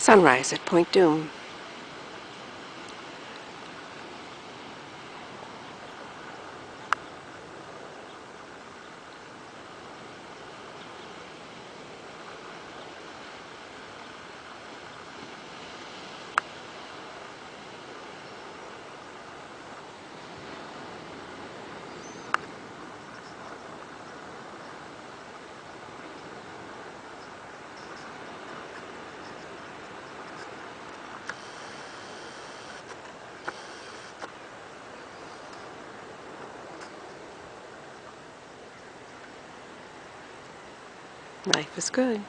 Sunrise at Point Doom. Life is good.